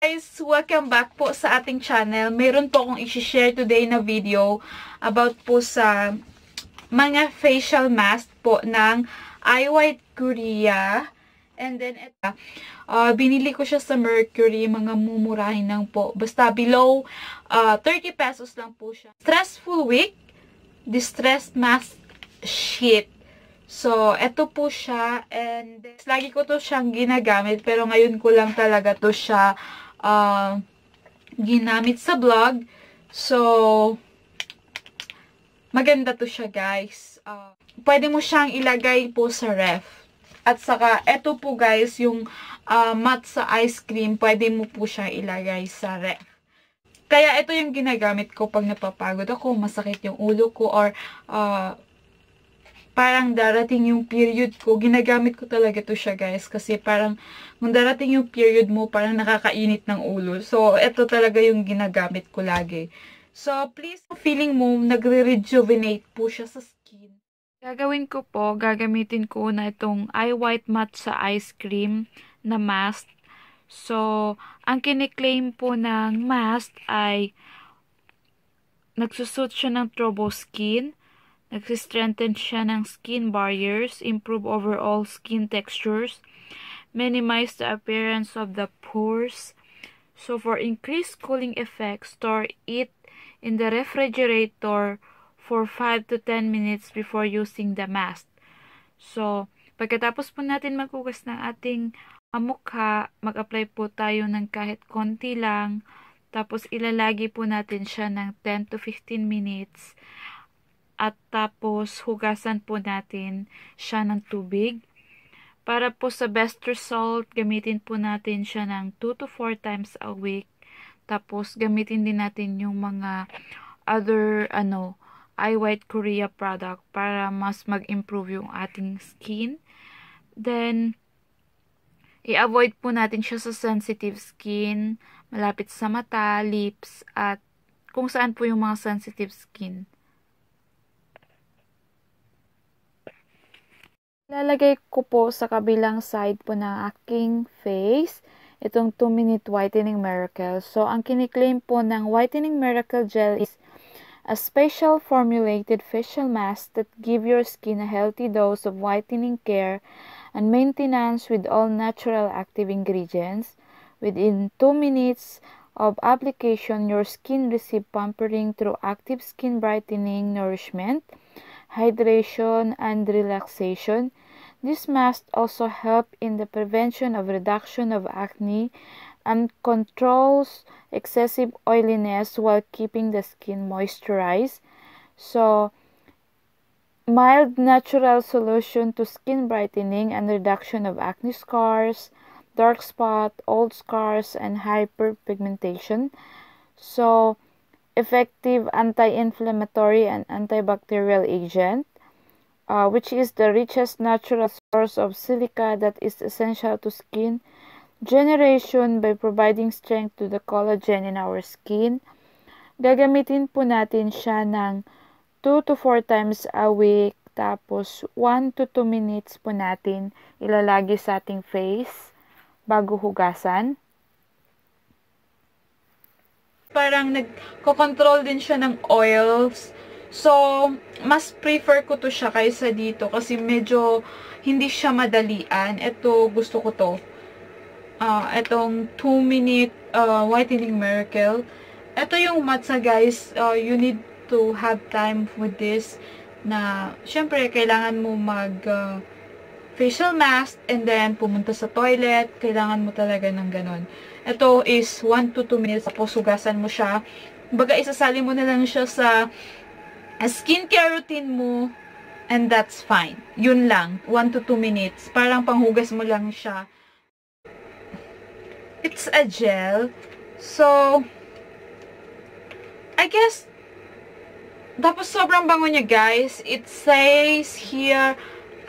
guys! Welcome back po sa ating channel. Mayroon po akong i-share today na video about po sa mga facial mask po ng I White Korea. And then, ito, uh, binili ko siya sa Mercury, mga mumurahin lang po. Basta below uh, 30 pesos lang po siya. Stressful week, distress mask sheet. So, ito po siya. And, lagi ko to siyang ginagamit. Pero ngayon ko lang talaga to siya uh, ginamit sa vlog. So, maganda to siya guys. Uh, pwede mo siyang ilagay po sa ref. At saka, eto po guys, yung uh, mat sa ice cream, pwede mo po siyang ilagay sa ref. Kaya ito yung ginagamit ko pag napapagod ako, masakit yung ulo ko, or uh, parang darating yung period ko, ginagamit ko talaga to siya guys. Kasi parang, kung darating yung period mo, parang nakakainit ng ulo. So, ito talaga yung ginagamit ko lagi. So, please, feeling mo, nagre-rejuvenate po siya sa skin. Gagawin ko po, gagamitin ko na itong eye white matte sa ice cream na mask. So, ang kiniklaim po ng mask ay nagsusut siya ng turbo skin Nag-strengthen siya ng skin barriers, improve overall skin textures, minimize the appearance of the pores. So for increased cooling effect, store it in the refrigerator for 5 to 10 minutes before using the mask. So, pagkatapos po natin maghugas ng ating mukha, mag-apply po tayo ng kahit konti lang. Tapos, ilalagi po natin siya ng 10 to 15 minutes at tapos hugasan po natin siya ng tubig. Para po sa best result, gamitin po natin siya ng 2 to 4 times a week. Tapos gamitin din natin yung mga other ano eye white Korea product para mas mag-improve yung ating skin. Then i-avoid po natin siya sa sensitive skin, malapit sa mata, lips, at kung saan po yung mga sensitive skin. Lalagay ko po sa kabilang side po ng aking face itong 2 Minute Whitening Miracle. So, ang kiniklaim po ng Whitening Miracle Gel is a special formulated facial mask that give your skin a healthy dose of whitening care and maintenance with all natural active ingredients. Within 2 minutes of application, your skin receive pampering through active skin brightening nourishment, hydration, and relaxation. This must also help in the prevention of reduction of acne and controls excessive oiliness while keeping the skin moisturized. So, mild natural solution to skin brightening and reduction of acne scars, dark spot, old scars, and hyperpigmentation. So, effective anti-inflammatory and antibacterial agent, uh, which is the richest natural source of silica that is essential to skin generation by providing strength to the collagen in our skin. Gagamitin po natin siya ng 2 to 4 times a week. Tapos, 1 to 2 minutes po natin ilalagi sa ating face bago hugasan parang nagko-control din siya ng oils. So, mas prefer ko to siya kaysa dito kasi medyo hindi siya madalian. Ito, gusto ko to. Uh, itong 2 minute uh, whitening miracle. Ito yung matcha guys. Uh, you need to have time with this na syempre kailangan mo mag uh, facial mask and then pumunta sa toilet. Kailangan mo talaga ng ganon. Ito is 1 to 2 minutes. Tapos hugasan mo siya. Baga isasali mo na lang siya sa skincare routine mo. And that's fine. Yun lang. 1 to 2 minutes. Parang panghugas mo lang siya. It's a gel. So, I guess, tapos sobrang bango niya guys. It says here,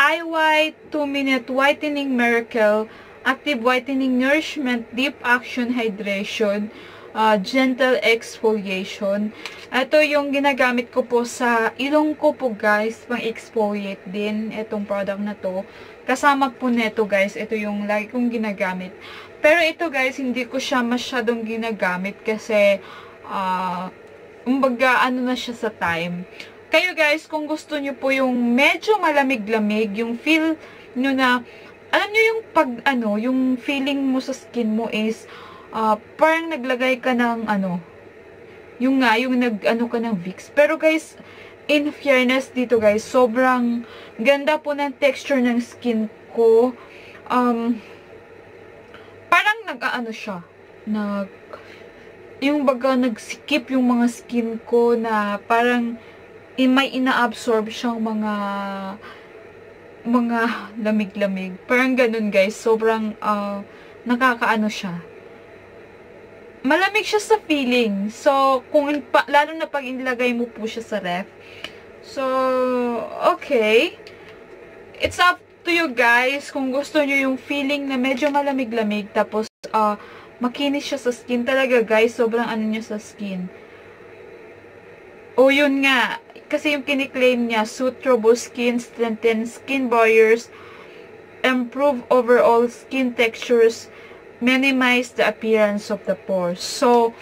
Eye White 2 Minute Whitening Miracle active whitening nourishment, deep action hydration, uh, gentle exfoliation. Ito yung ginagamit ko po sa ilong ko po guys, pang exfoliate din itong product na to. Kasama po neto guys, ito yung lagi kong ginagamit Pero ito guys, hindi ko siya masyadong ginagamit kasi, uh, umbaga, ano na siya sa time. Kayo guys, kung gusto nyo po yung medyo malamig-lamig, yung feel nyo na, alam nyo yung pag, ano, yung feeling mo sa skin mo is, uh, parang naglagay ka ng, ano, yung nga, yung nag, ano ka ng Vicks. Pero guys, in fairness dito guys, sobrang ganda po ng texture ng skin ko. Um, parang nag-ano siya, nag, yung baga nagsikip yung mga skin ko na parang in, may inaabsorb siyang mga mga lamig-lamig. Parang ganun guys, sobrang uh, nakakaano siya. Malamig siya sa feeling. So, kung pa, lalo na pag inilagay mo po siya sa ref. So, okay. It's up to you guys kung gusto nyo yung feeling na medyo malamig-lamig tapos uh, makinis siya sa skin talaga guys sobrang ano niya sa skin o oh, yun nga kasi yung kiniklaim niya suit robust skin strengthen skin barriers improve overall skin textures minimize the appearance of the pores so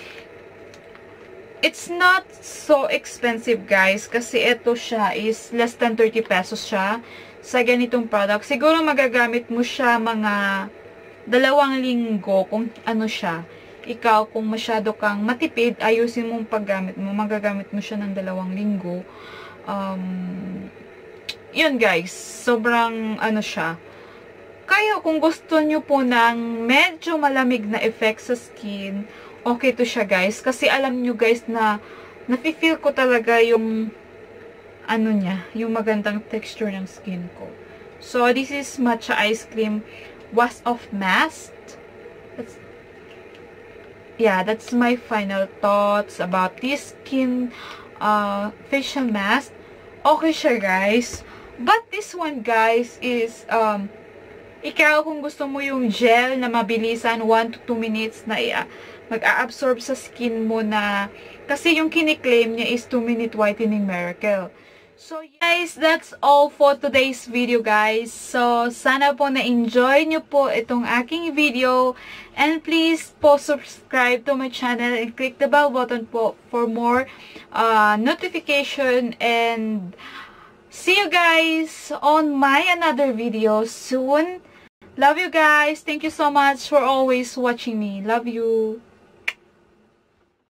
it's not so expensive guys kasi ito siya is less than 30 pesos siya sa ganitong product. Siguro magagamit mo siya mga dalawang linggo kung ano siya. Ikaw, kung masyado kang matipid, ayusin mong paggamit mo. Magagamit mo siya ng dalawang linggo. Um, yun guys, sobrang ano siya. Kayo, kung gusto nyo po ng medyo malamig na effect sa skin, okay to siya guys. Kasi alam nyo guys na nafe-feel ko talaga yung ano niya, yung magandang texture ng skin ko. So, this is matcha ice cream wash off mask. Yeah, that's my final thoughts about this skin uh, facial mask. Okay siya, guys. But this one, guys, is, um, ikaw kung gusto mo yung gel na mabilisan, 1 to 2 minutes na uh, mag-a-absorb sa skin mo na, kasi yung kiniklaim niya is 2 minute whitening miracle. So guys, that's all for today's video guys. So sana po na-enjoy nyo po itong aking video. And please po subscribe to my channel and click the bell button po for more uh, notification. And see you guys on my another video soon. Love you guys. Thank you so much for always watching me. Love you.